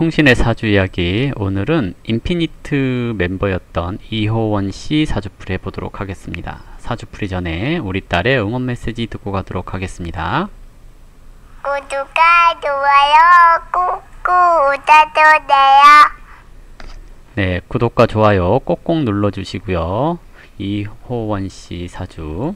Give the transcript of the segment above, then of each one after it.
풍신의 사주 이야기 오늘은 인피니트 멤버였던 이호원 씨 사주풀이 해보도록 하겠습니다. 사주풀이 전에 우리 딸의 응원 메시지 듣고 가도록 하겠습니다. 구독과 좋아요 꾹꾹 눌러주세요. 네, 구독과 좋아요 꼭꼭 눌러주시고요. 이호원 씨 사주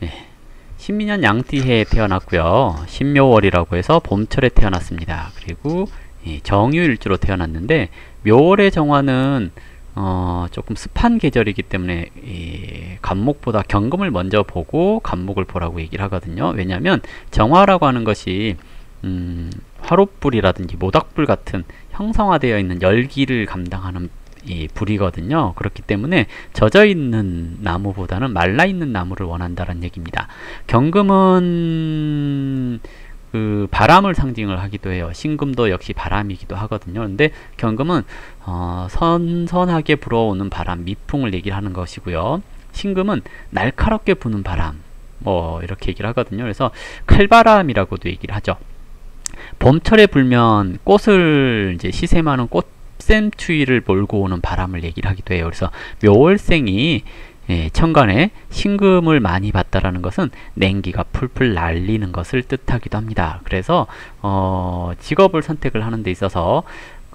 네, 신민년 양띠해에 태어났고요. 신묘월이라고 해서 봄철에 태어났습니다. 그리고 이 정유일주로 태어났는데 묘월의 정화는 어, 조금 습한 계절이기 때문에 이 간목보다 경금을 먼저 보고 간목을 보라고 얘기를 하거든요. 왜냐하면 정화라고 하는 것이 음, 화롯불이라든지 모닥불 같은 형성화되어 있는 열기를 감당하는 이 불이거든요. 그렇기 때문에 젖어 있는 나무보다는 말라 있는 나무를 원한다는 얘기입니다. 경금은 그 바람을 상징을 하기도 해요. 신금도 역시 바람이기도 하거든요. 근데 경금은 어, 선선하게 불어오는 바람, 미풍을 얘기를 하는 것이고요. 신금은 날카롭게 부는 바람, 뭐 이렇게 얘기를 하거든요. 그래서 칼바람이라고도 얘기를 하죠. 봄철에 불면 꽃을 이제 시샘하는 꽃샘추위를 몰고 오는 바람을 얘기를 하기도 해요. 그래서 묘월생이 예, 천간에 신금을 많이 받다라는 것은 냉기가 풀풀 날리는 것을 뜻하기도 합니다. 그래서 어, 직업을 선택을 하는 데 있어서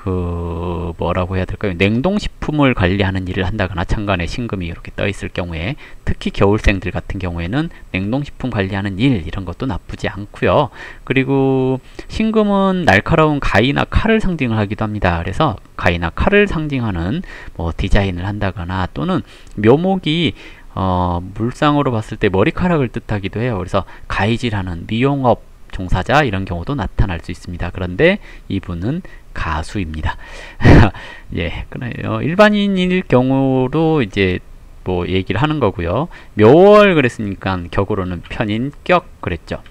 그 뭐라고 해야 될까요? 냉동식품을 관리하는 일을 한다거나 천간에 신금이 이렇게 떠 있을 경우에 특히 겨울생들 같은 경우에는 냉동식품 관리하는 일 이런 것도 나쁘지 않고요. 그리고 신금은 날카로운 가위나 칼을 상징을 하기도 합니다. 그래서 가위나 칼을 상징하는 뭐 디자인을 한다거나 또는 묘목이 어, 물상으로 봤을 때 머리카락을 뜻하기도 해요. 그래서 가위질하는 미용업 종사자 이런 경우도 나타날 수 있습니다. 그런데 이분은 가수입니다. 예, 그래요. 일반인일 경우도 이제 뭐 얘기를 하는 거고요. 묘월 그랬으니까 격으로는 편인격 그랬죠.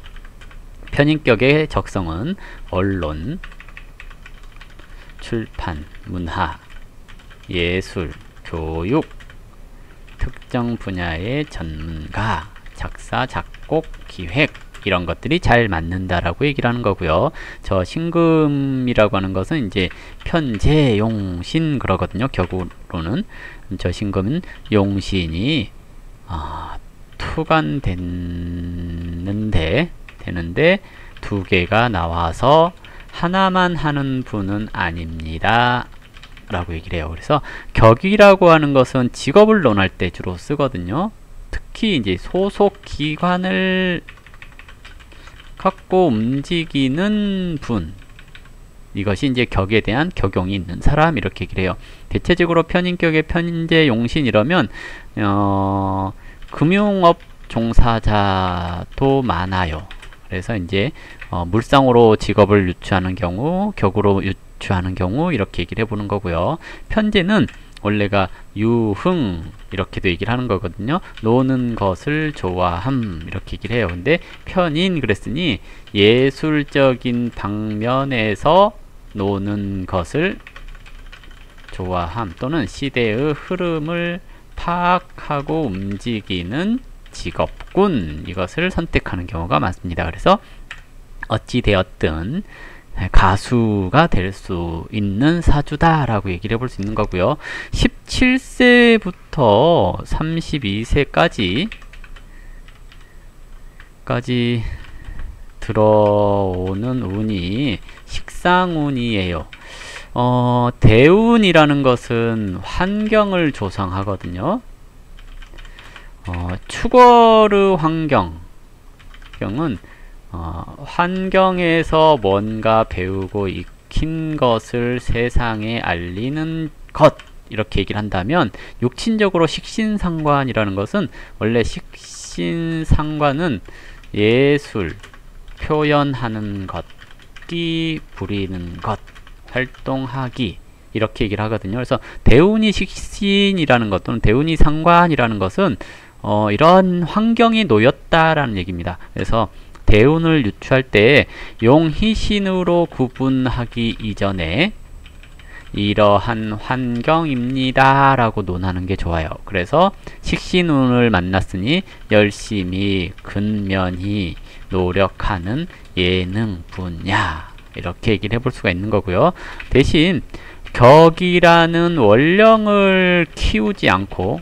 편인격의 적성은 언론, 출판, 문화, 예술, 교육, 특정 분야의 전문가, 작사, 작곡, 기획, 이런 것들이 잘 맞는다라고 얘기를 하는 거고요. 저 신금이라고 하는 것은 이제 편재, 용신 그러거든요. 격으로는 저 신금은 용신이 아, 투간됐는데 되는데 두 개가 나와서 하나만 하는 분은 아닙니다. 라고 얘기를 해요. 그래서 격이라고 하는 것은 직업을 논할 때 주로 쓰거든요. 특히 이제 소속 기관을 갖고 움직이는 분 이것이 이제 격에 대한 격용이 있는 사람 이렇게 얘기를 해요. 대체적으로 편인격의 편인제 용신 이러면 어, 금융업 종사자도 많아요. 그래서 이제 어, 물상으로 직업을 유추하는 경우, 격으로 유추하는 경우 이렇게 얘기를 해보는 거고요. 편제는 원래가 유흥 이렇게도 얘기를 하는 거거든요. 노는 것을 좋아함 이렇게 얘기를 해요. 근데 편인 그랬으니 예술적인 방면에서 노는 것을 좋아함 또는 시대의 흐름을 파악하고 움직이는 직업군 이것을 선택하는 경우가 많습니다. 그래서 어찌 되었든 가수가 될 수 있는 사주다라고 얘기를 해볼 수 있는 거고요. 17세부터 32세까지 까지 들어오는 운이 식상운이에요. 어, 대운이라는 것은 환경을 조성하거든요. 어, 추거르 환경 경은 어, 환경에서 뭔가 배우고 익힌 것을 세상에 알리는 것 이렇게 얘기를 한다면 육친적으로 식신상관이라는 것은 원래 식신상관은 예술, 표현하는 것, 끼 부리는 것, 활동하기 이렇게 얘기를 하거든요. 그래서 대운이 식신이라는 것 또는 대운이 상관이라는 것은 어, 이런 환경이 놓였다라는 얘기입니다. 그래서 대운을 유추할 때 용희신으로 구분하기 이전에 이러한 환경입니다 라고 논하는 게 좋아요 그래서 식신운을 만났으니 열심히 근면히 노력하는 예능 분야 이렇게 얘기를 해볼 수가 있는 거고요. 대신 격이라는 원령을 키우지 않고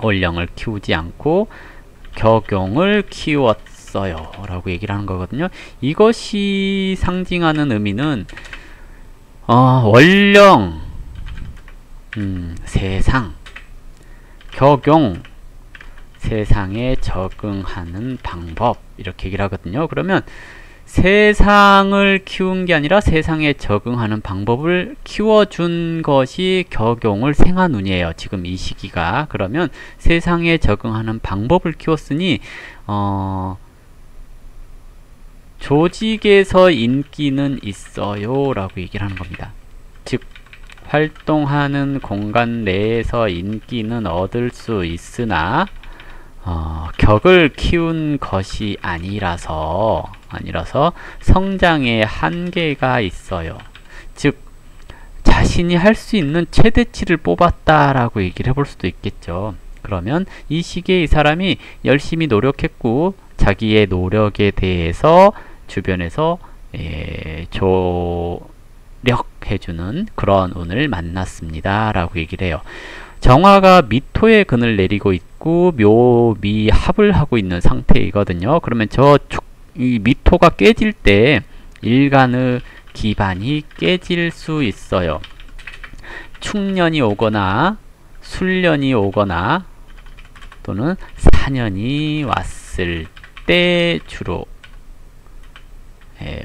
원령을 키우지 않고 격용을 키웠 어요 라고 얘기를 하는 거거든요 이것이 상징하는 의미는 어, 원령 음, 세상 격용 세상에 적응하는 방법 이렇게 얘기를 하거든요 그러면 세상을 키운 게 아니라 세상에 적응하는 방법을 키워준 것이 격용을 생한운이에요. 지금 이 시기가. 그러면 세상에 적응하는 방법을 키웠으니 어, 조직에서 인기는 있어요 라고 얘기를 하는 겁니다. 즉 활동하는 공간 내에서 인기는 얻을 수 있으나 어, 격을 키운 것이 아니라서 아니라서 성장의 한계가 있어요. 즉 자신이 할 수 있는 최대치를 뽑았다라고 얘기를 해볼 수도 있겠죠. 그러면 이 시기에 이 사람이 열심히 노력했고 자기의 노력에 대해서 주변에서 예, 조력해주는 그런 운을 만났습니다. 라고 얘기를 해요. 정화가 미토의 근을 내리고 있고 묘미 합을 하고 있는 상태이거든요. 그러면 저 미토가 깨질 때 일간의 기반이 깨질 수 있어요. 축년이 오거나 술년이 오거나 또는 사년이 왔을 때 주로 예,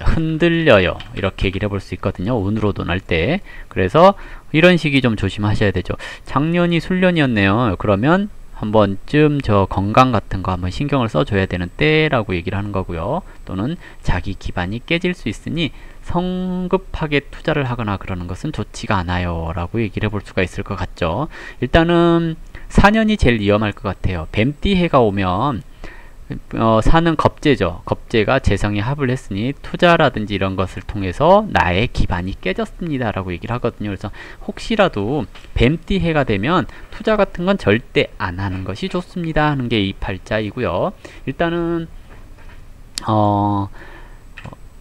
흔들려요. 이렇게 얘기를 해볼 수 있거든요. 운으로 돈할 때. 그래서 이런 시기 좀 조심하셔야 되죠. 작년이 술년이었네요. 그러면 한 번쯤 저 건강 같은 거 한번 신경을 써줘야 되는 때라고 얘기를 하는 거고요. 또는 자기 기반이 깨질 수 있으니 성급하게 투자를 하거나 그러는 것은 좋지가 않아요. 라고 얘기를 해볼 수가 있을 것 같죠. 일단은 4년이 제일 위험할 것 같아요. 뱀띠 해가 오면 어, 사는 겁재죠. 겁재가 재성이 합을 했으니 투자라든지 이런 것을 통해서 나의 기반이 깨졌습니다. 라고 얘기를 하거든요. 그래서 혹시라도 뱀띠 해가 되면 투자 같은 건 절대 안 하는 것이 좋습니다. 하는 게 이 팔자이고요. 일단은 어,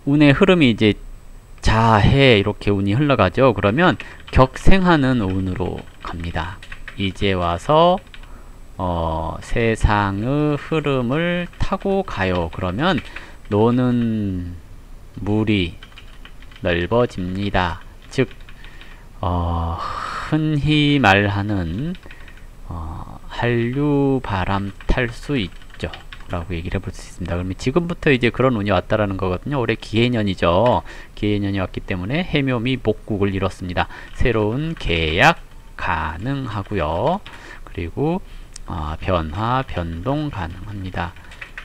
운의 흐름이 이제 자해 이렇게 운이 흘러가죠. 그러면 격생하는 운으로 갑니다. 이제 와서 어, 세상의 흐름을 타고 가요. 그러면 노는 물이 넓어집니다. 즉, 어, 흔히 말하는 어, 한류 바람 탈 수 있죠. 라고 얘기를 해볼 수 있습니다. 그러면 지금부터 이제 그런 운이 왔다라는 거거든요. 올해 기해년이죠. 기해년이 왔기 때문에 해묘미 복국을 이뤘습니다. 새로운 계약 가능하고요. 그리고 어, 변화, 변동 가능합니다.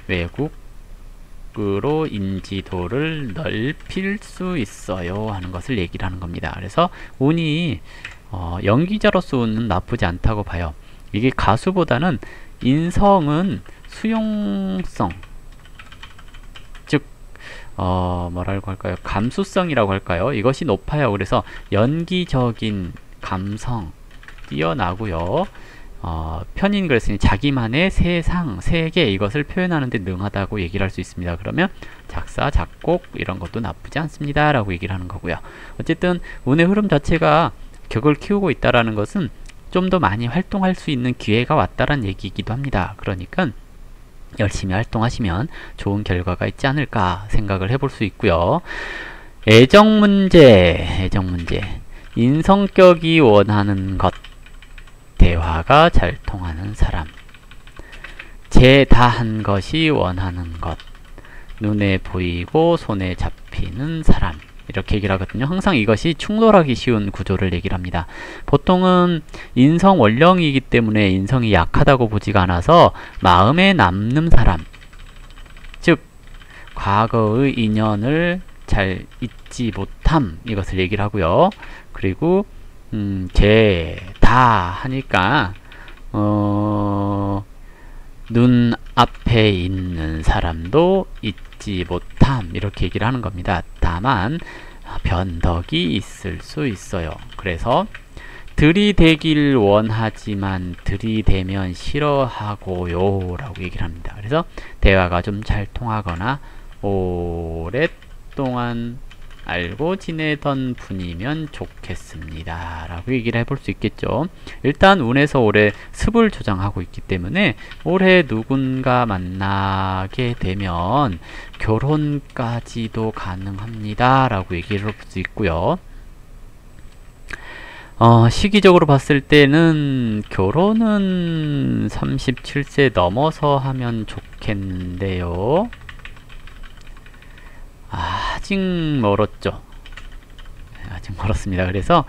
외국으로 인지도를 넓힐 수 있어요 하는 것을 얘기를 하는 겁니다. 그래서 운이 어, 연기자로서 운은 나쁘지 않다고 봐요. 이게 가수보다는 인성은 수용성 즉 어, 뭐라고 할까요? 감수성이라고 할까요? 이것이 높아요. 그래서 연기적인 감성 뛰어나고요. 어, 편인 그랬으니 자기만의 세상, 세계 이것을 표현하는 데 능하다고 얘기를 할 수 있습니다. 그러면 작사, 작곡 이런 것도 나쁘지 않습니다. 라고 얘기를 하는 거고요. 어쨌든 운의 흐름 자체가 격을 키우고 있다라는 것은 좀 더 많이 활동할 수 있는 기회가 왔다는 얘기이기도 합니다. 그러니까 열심히 활동하시면 좋은 결과가 있지 않을까 생각을 해볼 수 있고요. 애정 문제, 애정 문제. 인성격이 원하는 것 대화가 잘 통하는 사람 제다한 것이 원하는 것 눈에 보이고 손에 잡히는 사람 이렇게 얘기를 하거든요. 항상 이것이 충돌하기 쉬운 구조를 얘기를 합니다. 보통은 인성 원령이기 때문에 인성이 약하다고 보지가 않아서 마음에 남는 사람 즉 과거의 인연을 잘 잊지 못함 이것을 얘기를 하고요. 그리고 음, 제, 다 하니까, 어, 눈 앞에 있는 사람도 잊지 못함. 이렇게 얘기를 하는 겁니다. 다만, 변덕이 있을 수 있어요. 그래서, 들이대길 원하지만 들이대면 싫어하고요. 라고 얘기를 합니다. 그래서, 대화가 좀 잘 통하거나, 오랫 오랫동안 알고 지내던 분이면 좋겠습니다. 라고 얘기를 해볼 수 있겠죠. 일단 운에서 올해 습을 조장하고 있기 때문에 올해 누군가 만나게 되면 결혼까지도 가능합니다. 라고 얘기를 할 수 있고요. 어, 시기적으로 봤을 때는 결혼은 37세 넘어서 하면 좋겠는데요. 아직 멀었죠. 네, 아직 멀었습니다. 그래서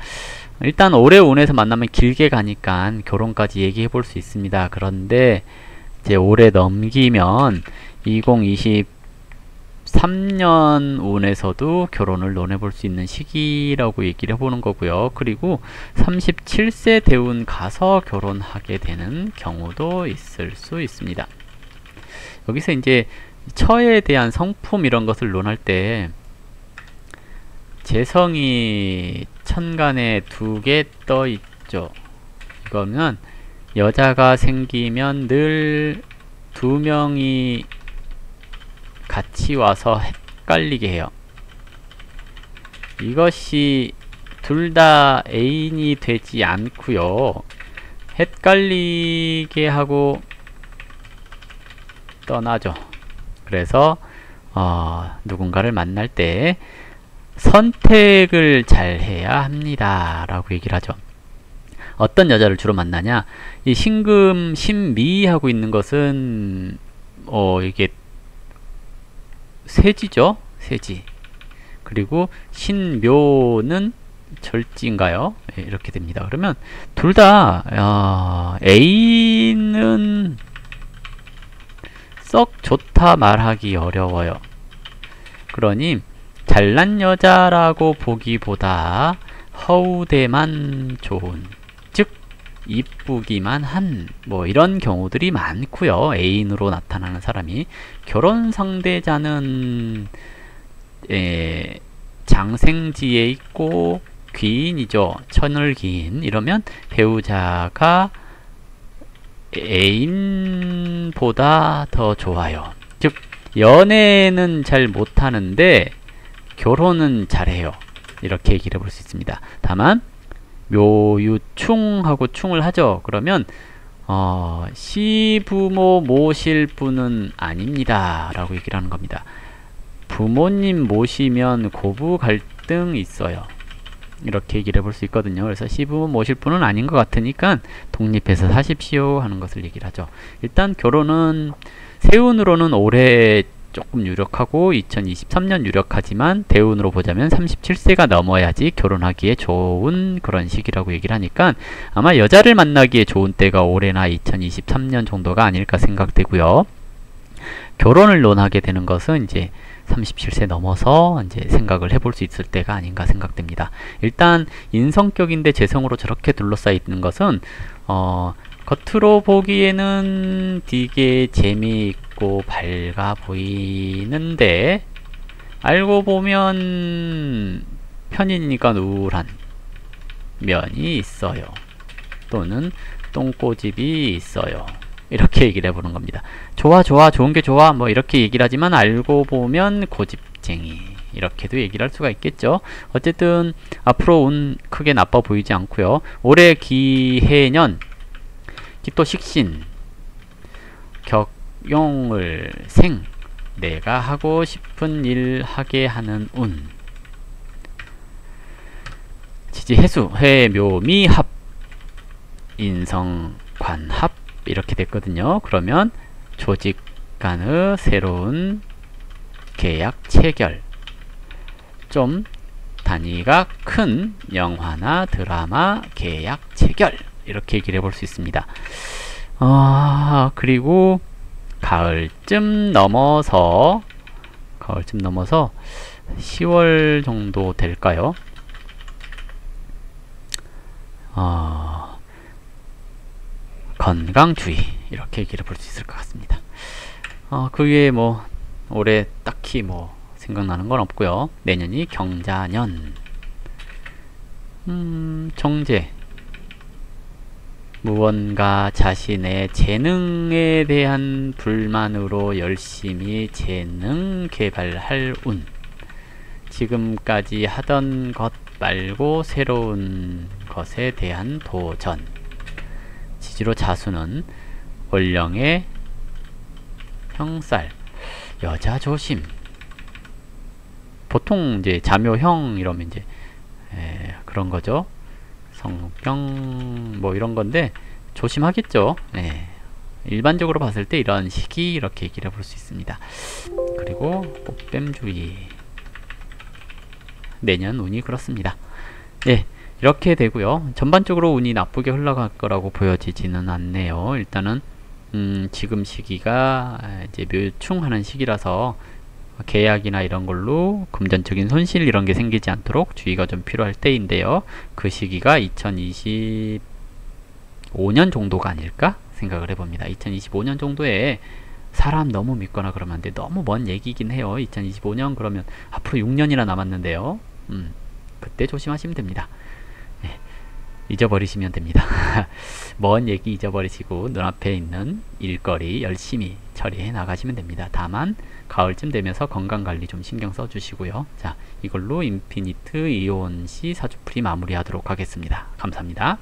일단 올해 운에서 만나면 길게 가니까 결혼까지 얘기해 볼 수 있습니다. 그런데 이제 올해 넘기면 2023년 운에서도 결혼을 논해 볼 수 있는 시기라고 얘기를 해보는 거고요. 그리고 37세 대운 가서 결혼하게 되는 경우도 있을 수 있습니다. 여기서 이제 처에 대한 성품 이런 것을 논할 때 재성이 천간에 두 개 떠 있죠. 이거는 여자가 생기면 늘 두 명이 같이 와서 헷갈리게 해요. 이것이 둘 다 애인이 되지 않고요. 헷갈리게 하고 떠나죠. 그래서 어, 누군가를 만날 때 선택을 잘 해야 합니다. 라고 얘기를 하죠. 어떤 여자를 주로 만나냐? 이 신금, 신미하고 있는 것은, 어, 이게, 세지죠? 세지. 그리고 신묘는 절지인가요? 예, 이렇게 됩니다. 그러면, 둘 다, 어, A는 썩 좋다 말하기 어려워요. 그러니, 잘난 여자라고 보기보다 허우대만 좋은 즉 이쁘기만 한 뭐 이런 경우들이 많고요. 애인으로 나타나는 사람이 결혼 상대자는 에, 장생지에 있고 귀인이죠. 천을귀인 이러면 배우자가 애인보다 더 좋아요. 즉 연애는 잘 못하는데 결혼은 잘해요. 이렇게 얘기를 해볼 수 있습니다. 다만 묘유충하고 충을 하죠. 그러면 어, 시부모 모실 분은 아닙니다. 라고 얘기를 하는 겁니다. 부모님 모시면 고부 갈등 있어요. 이렇게 얘기를 해볼 수 있거든요. 그래서 시부모 모실 분은 아닌 것 같으니까 독립해서 사십시오 하는 것을 얘기를 하죠. 일단 결혼은 세운으로는 올해 조금 유력하고 2023년 유력하지만 대운으로 보자면 37세가 넘어야지 결혼하기에 좋은 그런 시기라고 얘기를 하니까 아마 여자를 만나기에 좋은 때가 올해나 2023년 정도가 아닐까 생각되고요. 결혼을 논하게 되는 것은 이제 37세 넘어서 이제 생각을 해볼 수 있을 때가 아닌가 생각됩니다. 일단 인성격인데 재성으로 저렇게 둘러싸여 있는 것은 어 겉으로 보기에는 되게 재미있고 밝아 보이는데 알고 보면 편인이니까 우울한 면이 있어요. 또는 똥꼬집이 있어요. 이렇게 얘기를 해보는 겁니다. 좋아 좋아 좋은 게 좋아 뭐 이렇게 얘기를 하지만 알고 보면 고집쟁이 이렇게도 얘기를 할 수가 있겠죠. 어쨌든 앞으로 운 크게 나빠 보이지 않고요. 올해 기해년 기토 식신 격용을 생 내가 하고 싶은 일 하게 하는 운 지지 해수 해묘미 합 인성 관합 이렇게 됐거든요. 그러면 조직 간의 새로운 계약 체결 좀 단위가 큰 영화나 드라마 계약 체결 이렇게 얘기를 해볼 수 있습니다. 아 그리고 가을쯤 넘어서 가을쯤 넘어서 10월 정도 될까요? 어, 건강주의 이렇게 얘기를 볼 수 있을 것 같습니다. 어, 그 외에 뭐 올해 딱히 뭐 생각나는 건 없고요. 내년이 경자년 음, 정제 무언가 자신의 재능에 대한 불만으로 열심히 재능 개발할 운 지금까지 하던 것 말고 새로운 것에 대한 도전. 지지로 자수는 월령의 형살, 여자 조심. 보통 이제 자묘형 이러면 이제 에, 그런 거죠. 성병 뭐 이런 건데 조심하겠죠. 네. 일반적으로 봤을 때 이런 시기 이렇게 얘기를 해볼 수 있습니다. 그리고 꽃뱀주의 내년 운이 그렇습니다. 네, 이렇게 되고요. 전반적으로 운이 나쁘게 흘러갈 거라고 보여지지는 않네요. 일단은 음, 지금 시기가 이제 묘충하는 시기라서 계약이나 이런 걸로 금전적인 손실 이런 게 생기지 않도록 주의가 좀 필요할 때인데요. 그 시기가 2025년 정도가 아닐까 생각을 해봅니다. 2025년 정도에 사람 너무 믿거나 그러면 안 돼. 너무 먼 얘기긴 해요. 2025년 그러면 앞으로 6년이나 남았는데요. 음, 그때 조심하시면 됩니다. 네, 잊어버리시면 됩니다. 먼 얘기 잊어버리시고 눈앞에 있는 일거리 열심히 처리해 나가시면 됩니다. 다만 가을쯤 되면서 건강관리 좀 신경 써주시고요. 자, 이걸로 인피니트 이온 C 사주풀이 마무리하도록 하겠습니다. 감사합니다.